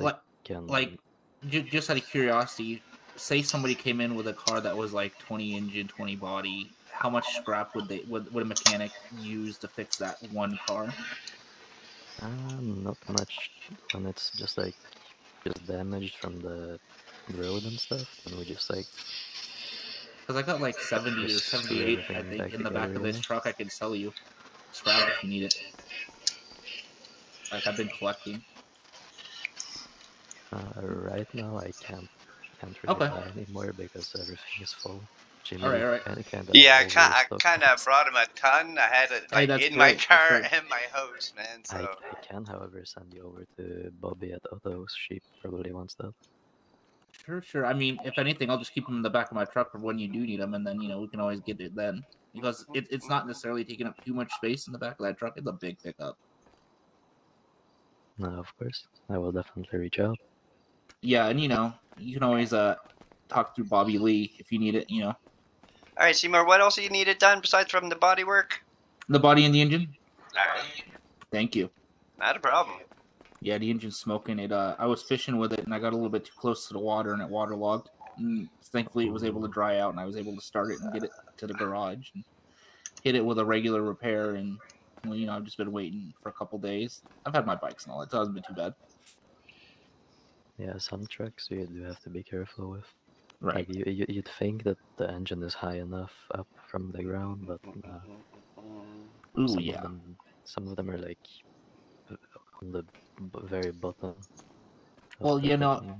like, can like j- just out of curiosity, say somebody came in with a car that was like 20 engine, 20 body. How much scrap would they would, would a mechanic use to fix that one car? um, not much when it's just like just damaged from the road and stuff. And we just like Because I got like 70 or 78, I think, in the back of this truck. I can sell you scrap if you need it. Like I've been collecting. Uh, right now I can't can't really Okay. buy anymore because everything is full. Jimmy Alright, alright. kinda, kinda Yeah, I, overstocked I kind of brought him a ton. I had it like that's in my great, that's car and my house, man. I, I can, however, send you over to Bobby at Otto's. She probably wants that. Sure, sure. I mean, if anything, I'll just keep them in the back of my truck for when you do need them, and then you know we can always get it then. Because it, it's not necessarily taking up too much space in the back of that truck. It's a big pickup. No, of course. I will definitely reach out. Yeah, and you know you can always uh talk through Bobby Lee if you need it. You know, all right, Seymour. What else do you need it done besides from the body work? the body and the engine. All right, Thank you. not a problem. Yeah, the engine's smoking. It. Uh, I was fishing with it, and I got a little bit too close to the water, and it waterlogged. And thankfully, it was able to dry out, and I was able to start it and get it to the garage and hit it with a regular repair. And well, you know, I've just been waiting for a couple days. I've had my bikes and all that, so it hasn't been too bad. Yeah, some trucks you do have to be careful with. Right. Like you, you, you'd think that the engine is high enough up from the ground, but uh, Ooh, some yeah. of them, some of them are like on the b- very bottom. Well, you know,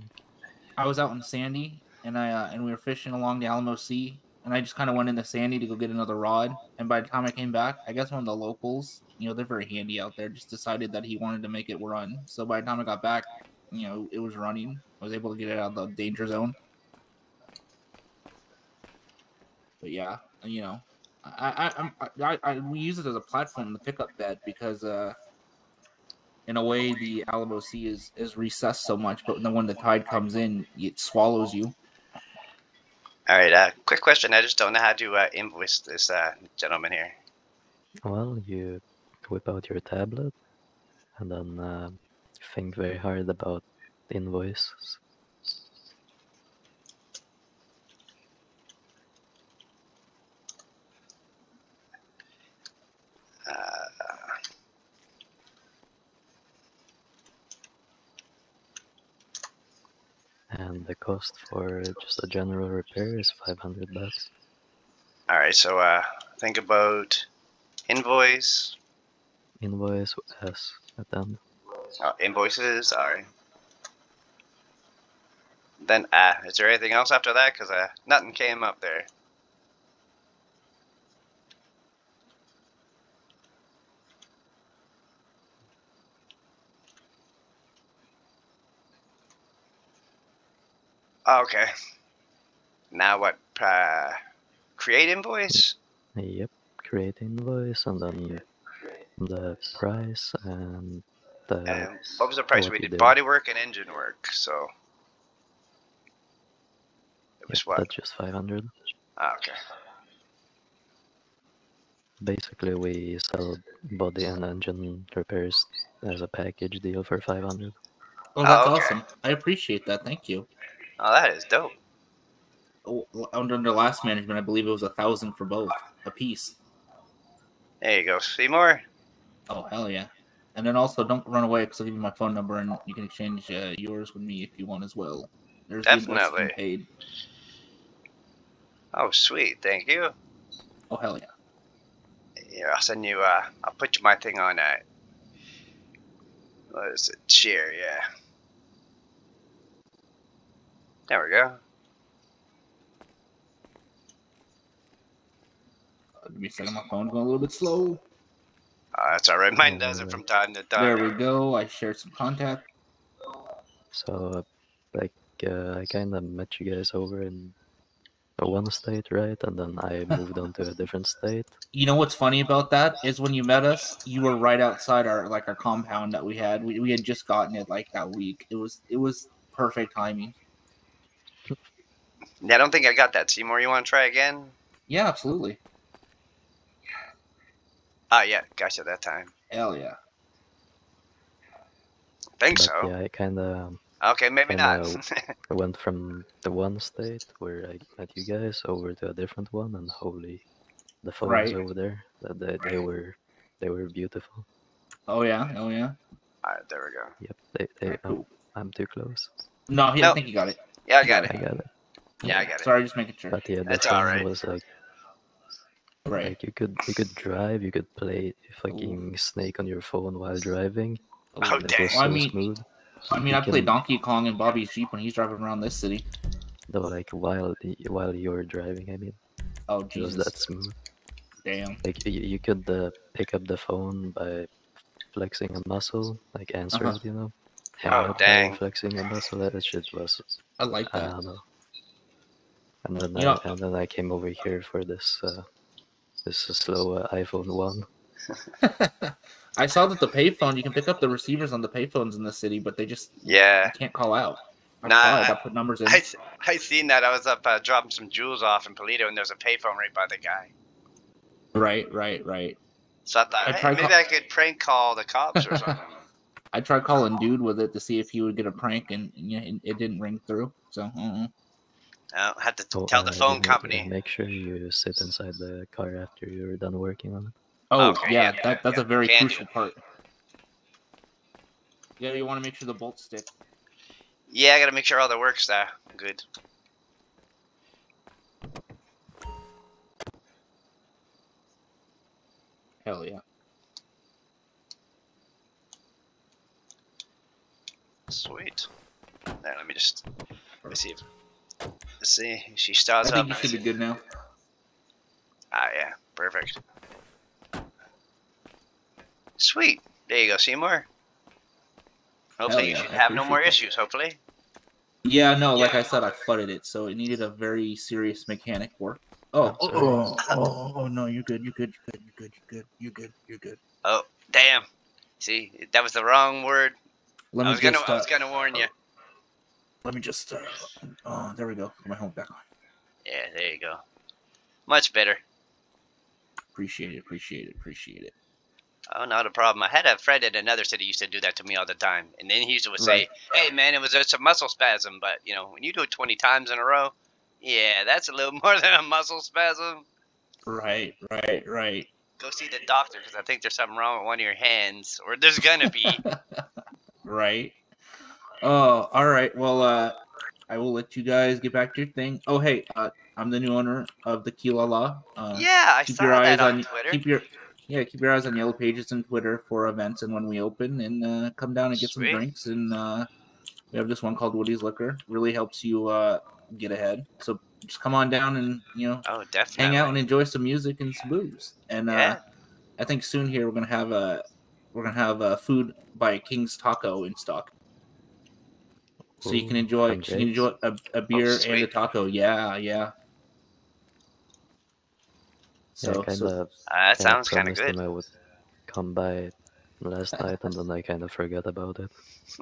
I was out in Sandy, and I uh, and we were fishing along the Alamo Sea, and I just kind of went into Sandy to go get another rod. And by the time I came back, I guess one of the locals, you know, they're very handy out there, just decided that he wanted to make it run. So by the time I got back, you know, it was running. I was able to get it out of the danger zone. But yeah, you know, I I, I'm- I, I, I we use it as a platform to pick up bed because uh in a way the Alamo Sea is is recessed so much, but then when the tide comes in, it swallows you. All right, uh, quick question. I just don't know how to uh, invoice this uh, gentleman here. Well, you whip out your tablet and then uh, think very hard about invoices. Uh, And the cost for just a general repair is 500 bucks. all right, so uh, think about invoice, Invoice S at the end. Uh, invoices. sorry. Then, uh, is there anything else after that? Because uh, nothing came up there. Okay. Now what? Uh, create invoice. Yep, create invoice and then the price and the And what was the price? We did did. body work and engine work. So it was yep, what? that's just 500. Ah, okay. Basically, we sell body and engine repairs as a package deal for 500. Oh, that's okay. awesome. I appreciate that. Thank you. Oh, that is dope. Oh, Under the last management, I believe it was a thousand for both a piece. There you go. Seymour. Oh hell yeah! And then also don't run away because I'll give you my phone number and you can exchange uh, yours with me if you want as well. There's Definitely. paid. Oh, sweet. Thank you. Oh hell yeah! Yeah, I'll send you. Uh, I'll put you my thing on that. What is it? Cheer, Yeah. There we go. Uh, Give me a second. My phone's going a little bit slow. That's all right. Mine does it from time to time. There we go. I shared some contact. So, like, uh, I kind of met you guys over in one state, right? And then I moved on to a different state. You know what's funny about that is when you met us, you were right outside our like our compound that we had. We, we had just gotten it like that week. It was it was perfect timing. Yeah, I don't think I got that. Seymour, you want to try again? Yeah, absolutely. Oh yeah, gotcha that time. Hell yeah. I Think but so. yeah, it kind of Okay, maybe And, not. I went from the one state where I met you guys over to a different one, and holy, the phones Right. over there, that they, they were they were beautiful. Oh yeah, oh yeah. Alright, there we go. Yep, they, they Alright, oh, cool. I'm too close. No, he, No. I think you got it. Yeah, I got it. I it. got it. Yeah, I got it. Sorry, just making sure. But yeah, the That's phone alright. was like Right. like you could you could drive, you could play fucking Snake on your phone while driving. Oh, and it dang. was Well, I mean- smooth. I mean, You I play Donkey Kong and Bobby's Jeep when he's driving around this city. No, like while the, while you're driving, I mean, Oh it was that smooth. Damn. Like you, you could uh, pick up the phone by flexing a muscle, like answer Uh-huh. you know. Hang Oh, up while dang. flexing a muscle. That shit was I like that. I that. don't know. And then You I, know- and then I came over here for this uh, this is slow uh, iPhone one. I saw that the payphone you can pick up the receivers on the payphones in the city, but they just Yeah. I can't call out. I Nah, tried. I I- put numbers in. I, I seen that. I was up uh, dropping some jewels off in Paleto, and there's a payphone right by the guy. Right, right, right. So I thought, I hey, maybe call- I could prank call the cops or something. I tried calling dude with it to see if he would get a prank, and you know, it didn't ring through. So, uh-uh. I had to Oh, tell the uh, phone didn't- uh, company. Make sure you sit inside the car after you're done working on it. oh Okay, yeah, yeah, that, that's yeah, a very can do. crucial part. Yeah, you want to make sure the bolts stick. Yeah, I gotta make sure all the works there. Good. Hell yeah. Sweet. There, let me just let's see if let's see. She starts I think up. you should be good now. Ah, yeah, perfect. Sweet. There you go, Seymour. Hopefully, you should I have no more appreciate issues. Hopefully. Yeah, no, like I said, I flooded it, so it needed a very serious mechanic work. Oh, I'm oh, oh, oh, no, you're good, you're good, you're good, you're good, you're good, you're good, you're good. Damn. See, that was the wrong word. Let I me was gonna, just, I uh, was gonna warn you. Let me just, uh, oh, there we go. Put my home back on. Yeah, there you go. Much better. Appreciate it, appreciate it, appreciate it. Oh, not a problem. I had a friend in another city used to do that to me all the time, and then he used to say, Right. "Hey, man, it was just a muscle spasm." But you know, when you do it 20 times in a row, yeah, that's a little more than a muscle spasm. Right, right, right. Go see the doctor because I think there's something wrong with one of your hands, or there's gonna be. right. Oh, all right. Well, uh, I will let you guys get back to your thing. Oh, hey, uh, I'm the new owner of the Kilala. Uh, yeah, I keep saw your eyes that on, on Twitter. keep your yeah keep your eyes on yellow pages and twitter for events and when we open and uh, come down and get Sweet. some drinks and uh, we have this one called woody's liquor really helps you uh, get ahead so just come on down and you know oh, definitely. hang out and enjoy some music and some booze and uh, i think soon here we're gonna have a we're gonna have a food by king's taco in stock so you can enjoy you can enjoy a, a beer and a Oh, taco yeah yeah Yeah, so, kind so of. Uh, that sounds kind of promised good. him I would come by last night, and then I kind of forgot about it.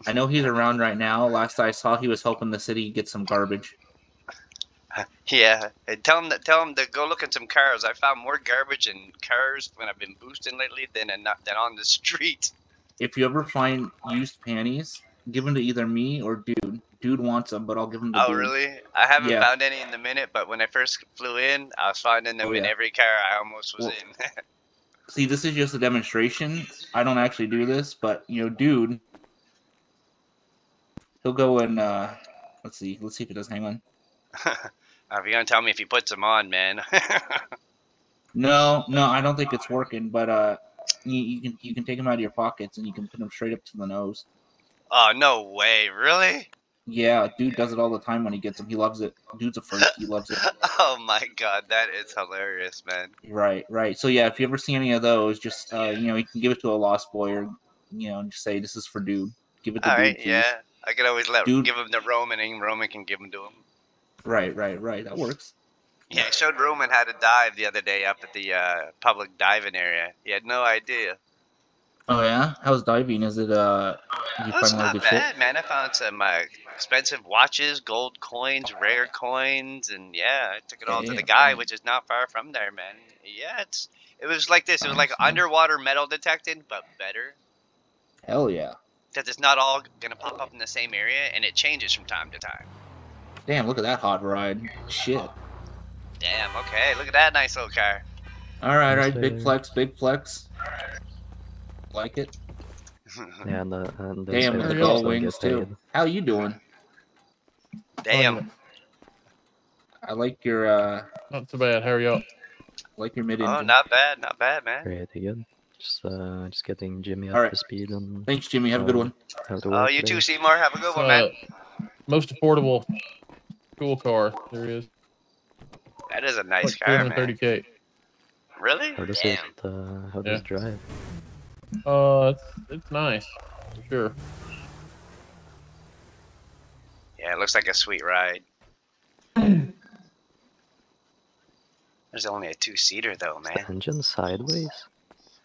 I know he's around right now. Last I saw, he was helping the city get some garbage. Yeah, and tell him that. Tell him to go look at some cars. I found more garbage in cars when I've been boosting lately than in, than on the street. If you ever find used panties, give them to either me or dude. Dude wants them, but I'll give them to Oh, dude. really? I haven't Yeah. found any in the minute, but when I first flew in, I was finding them Oh, in every car I almost was Well- in. See, this is just a demonstration. I don't actually do this, but you know, dude, he'll go and uh, let's see, let's see if it does. Hang on. Are you gonna tell me if he puts them on, man? No, no, I don't think it's working. But uh, you, you can you can take them out of your pockets and you can put them straight up to the nose. Oh no way, really? Yeah, dude does it all the time when he gets them. He loves it. Dude's a freak. He loves it. Oh my god, that is hilarious, man. Right, right. So yeah, if you ever see any of those, just uh, you know, you can give it to a lost boy, or you know, just say this is for dude. Give it to All dude. right, please. yeah. I could always let Dude. give him to Roman, and Roman can give them to him. Right, right, right. That works. Yeah, I showed Roman how to dive the other day up at the uh, public diving area. He had no idea. Oh yeah. How's diving? Is it uh? Did you Oh, find a not of good shit? bad, man. I found some uh, expensive watches, gold coins, rare coins, and yeah, I took it all to the Damn, guy, man. which is not far from there, man. Yeah, it's it was like this. It was like Nice, nice. underwater metal detecting, but better. Hell yeah. because it's not all gonna pop up in the same area, and it changes from time to time. Damn, look at that hot ride. Shit. Damn. Okay. Look at that nice little car. All right, all right. Big sir. flex, big flex. Like it. Yeah, and, the, and those Damn, with the the guys gold wings too. paid. How you doing? Damn. I like your uh, Not too bad. How are y'all? like your mid Oh, engine. not bad. Not bad, man. Pretty good. Just uh, just getting Jimmy up Alright. to speed and Thanks, Jimmy. Have a good one. Oh, work you too. Seymour. Have a good one, man. uh, most affordable school car there is. That is a nice Like car, man. 330k. Really? How does Damn. it? Uh, how does it drive? Uh, it's, it's nice. For sure. Yeah, it looks like a sweet ride. There's only a two-seater though, Is the man. engine sideways?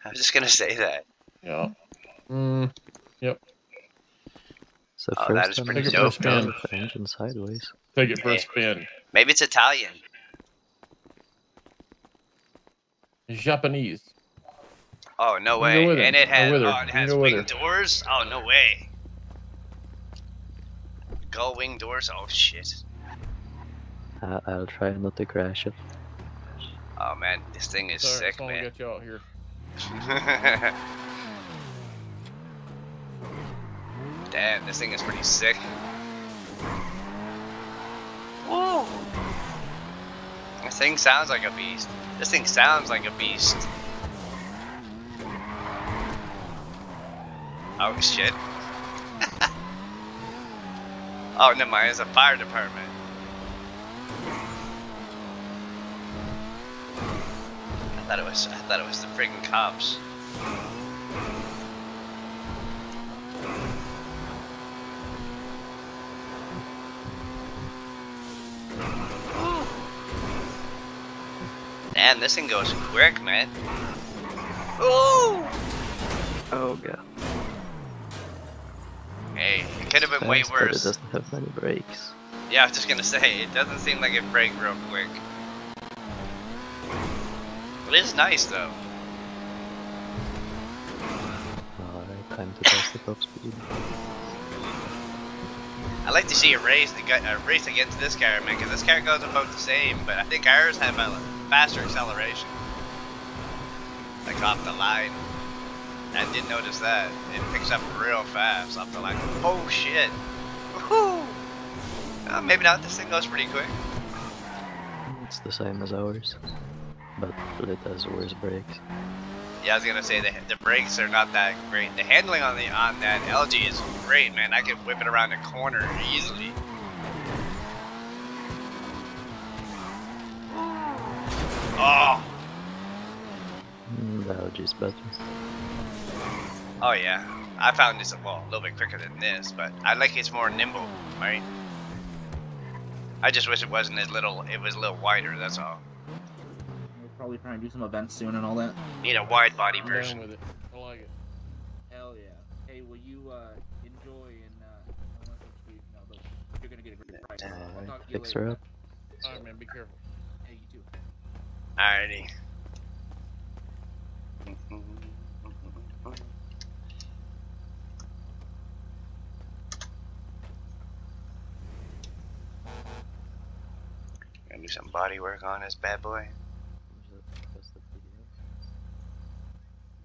I was just gonna say that. Yeah. Mm, It's the Oh, that first is time pretty I've dope, seen it man. with the engine sideways. take it for Yeah. a spin. Maybe it's Italian. Japanese. Oh no way! and it has oh, it You has wing doors. Oh no way! Gull wing doors. Oh shit! I, I'll try not to crash it. Oh man, this thing is Sorry, sick, that's all I man. got you out here. Damn, this thing is pretty sick. Woo! This thing sounds like a beast. This thing sounds like a beast. Oh shit. oh, never mind. It's a fire department. I thought it was. I thought it was the friggin' cops. Damn, this thing goes quick, man. Ooh! Oh god. Could have been way Fast, but It worse. doesn't have many brakes. Yeah, I was just gonna say, it doesn't seem like it braked real quick. It is nice though. Alright, time to test the top speed. I like to see a race, the a race against this car, man, because this car goes about the same, but I think ours have a faster acceleration. Like off the line. I didn't notice that. It picks up real fast off the like, Oh shit! Woohoo! Uh, maybe not. This thing goes pretty quick. It's the same as ours, but it has worse brakes. Yeah, I was gonna say the the brakes are not that great. The handling on the on that LG is great, man. I can whip it around a corner easily. Oh, Mm, the LG's better. Oh yeah. I found this well a little bit quicker than this, but I like it's more nimble, right? I just wish it wasn't as little. It was a little wider. That's all. We'll probably try and do some events soon and all that. Need a wide body I'm version. with it. I like it. Hell yeah. Hey, will you uh, enjoy and uh, I want to speak now, but you're gonna get a great price. I'll Alright, talk to you fix later. her up. Alright, man. Be careful. Hey, you too. Alrighty. Gonna do some body work on this bad boy.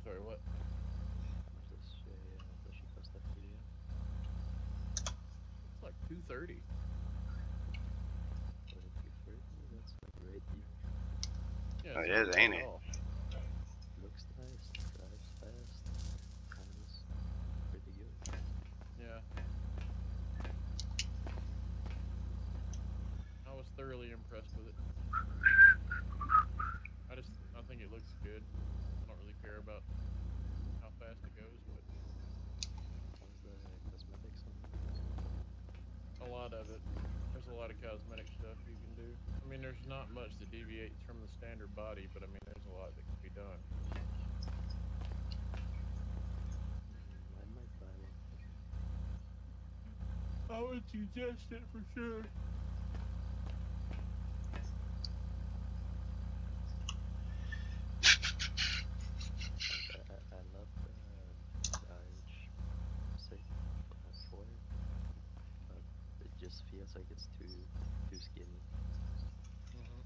Sorry, what? It's like 230. For the 230? That's a great deal. Yeah, Oh, it's it not is, bad ain't at it? all. Looks nice, drives fast, sounds pretty good. Yeah. I was thoroughly impressed with it. I just, I think it looks good. I don't really care about how fast it goes, but How's the cosmetics on it? a lot of it. There's a lot of cosmetic stuff you can do. I mean, there's not much that deviates from the standard body, but I mean, there's a lot that can be done. I might buy one. I would suggest it for sure. I, I, I love the Dodge. Say, just feels like it's too too skinny. Mhm.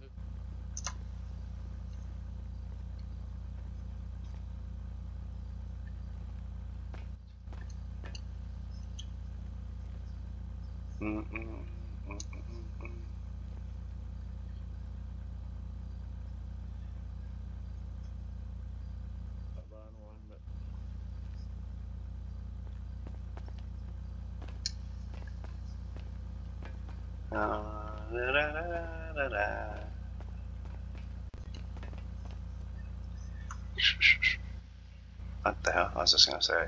Is it- Mm, mm, mm, mm, mm, mm. not buying one, but Uh, da, da, da, da, da. What the hell? I was just gonna say.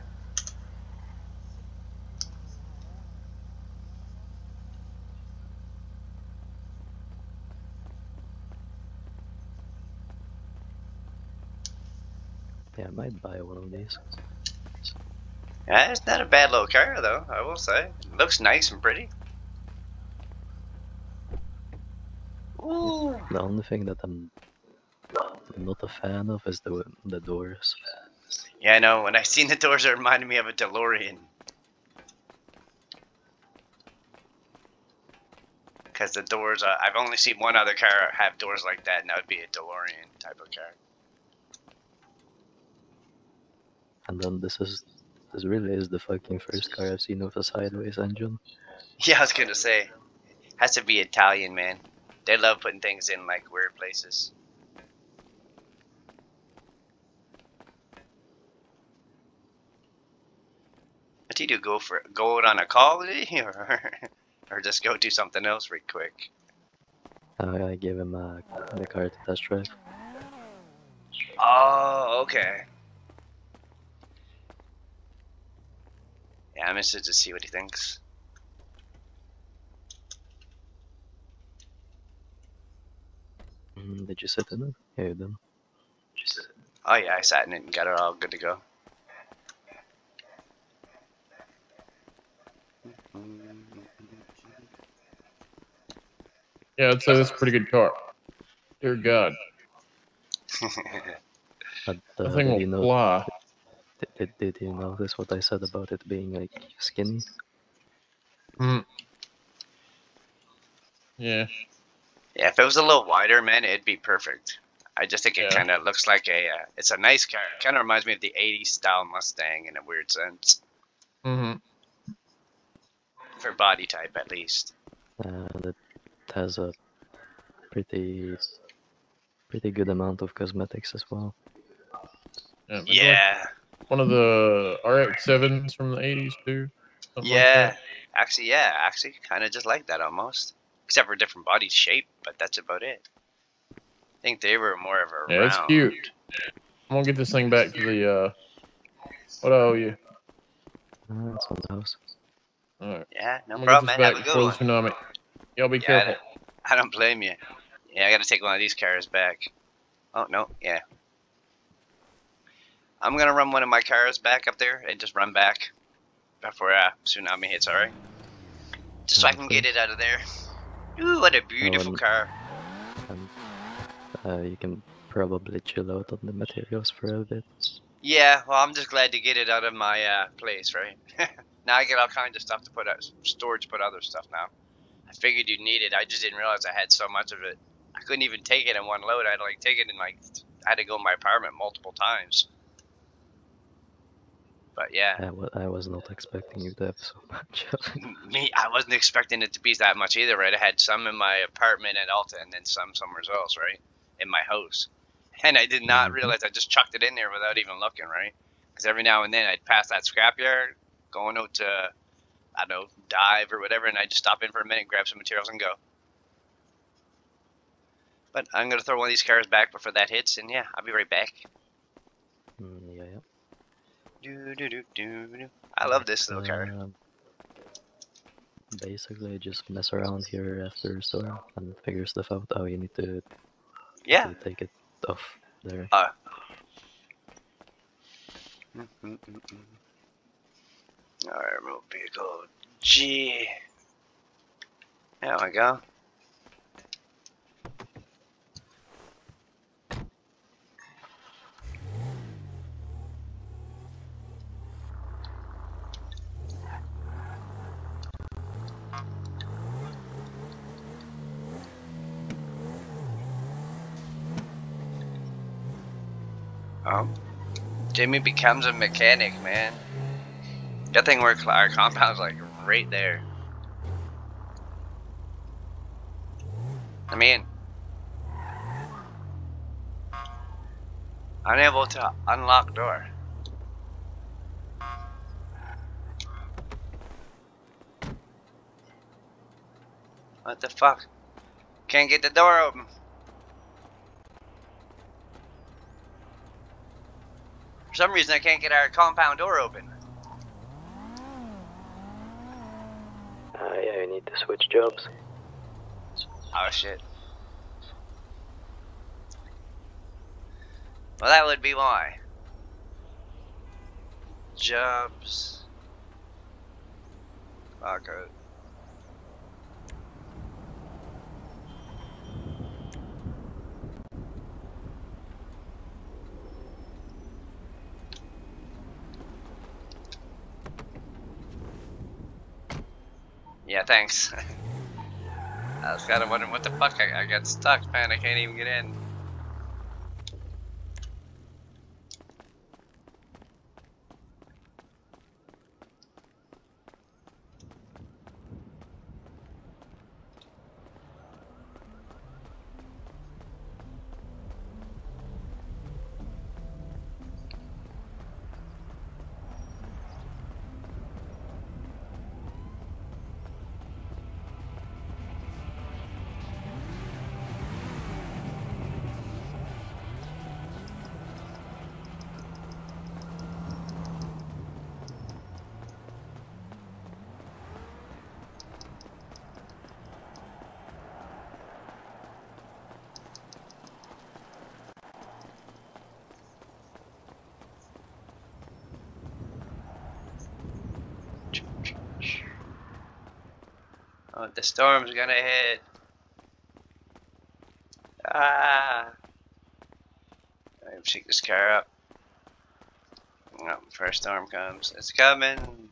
Yeah, I might buy one of these. Yeah, it's not a bad little car though. I will say, it looks nice and pretty. The only thing that I'm not a fan of is the the doors. Yeah, I know. When I seen the doors, it reminded me of a DeLorean. Because the doors, uh, I've only seen one other car have doors like that, and that would be a DeLorean type of car. And then this is this really is the fucking first car I've seen with a sideways engine. Yeah, I was gonna say, has to be Italian, man. They love putting things in like weird places. What do you do? Go for go out on a call, or or just go do something else real quick? Uh, I give him uh, the car to test drive. Oh, okay. Yeah, I'm interested to see what he thinks. Did you sit in it? Yeah, you did. Oh yeah, I sat in it and got it all good to go. yeah, I'd say that's a pretty good car. Dear God, But the uh, thing did, will you know, fly. did, did, did you notice what I said about it being like skinny? Mm. Yeah, Yeah, if it was a little wider, man, it'd be perfect. I just think it Yeah. kind of looks like a. Uh, it's a nice car. Kind of reminds me of the '80s style Mustang in a weird sense, hmm for body type at least. And it has a pretty pretty good amount of cosmetics as well. yeah, maybe like Yeah, one of the RX sevens from the '80s too. something like yeah. Actually, yeah, actually, kind of just like that almost, except for different body shape. But that's about it. I think they were more of a. Yeah, it's cute. I'm gonna get this thing back to the. uh What I owe you? Uh, it's on the house. All right. Yeah, no I'm problem, man. Have a back good before one. the tsunami. Y'all be Yeah, careful. I don't blame you. Yeah, I gotta take one of these cars back. Oh no, yeah. I'm gonna run one of my cars back up there and just run back before uh, tsunami hits. All right, just so I can get it out of there. Ooh, what a beautiful Um, car. Uh, you can probably chill out on the materials for a bit. Yeah, well, I'm just glad to get it out of my uh, place, right? now I get all kinds of stuff to put out, storage, to put other stuff now. I figured you'd need it. I just didn't realize I had so much of it. I couldn't even take it in one load. I had to like take it in like I had to go in my apartment multiple times. But yeah, I, wa- I was not expecting you to have so much. me, I wasn't expecting it to be that much either, right? I had some in my apartment at Alta and then some somewhere else, right? In my house. And I did not Mhm. realize I just chucked it in there without even looking, right? Because every now and then I'd pass that scrapyard going out to, I don't know, dive or whatever, and I'd just stop in for a minute, grab some materials, and go. But I'm going to throw one of these cars back before that hits, and yeah, I'll be right back. Do, do, do, do. I love this little car. Um, basically, just mess around here after storm and figure stuff out. Oh, you need to, Yeah. to take it off there. Alright, remote vehicle. G. There we go. Um, Jimmy becomes a mechanic, man. Good thing we're our compound's like right there. I mean, unable to unlock door. What the fuck? Can't get the door open. Some reason, I can't get our compound door open. Uh, yeah, you need to switch jobs. Oh shit. Well, that would be why. Jobs. Barcode. Yeah, thanks. I was kind of wondering what the fuck I, I got stuck, man. I can't even get in. Oh, the storm's gonna hit. Ah. Me shake this car up. Oh, first storm comes. It's coming.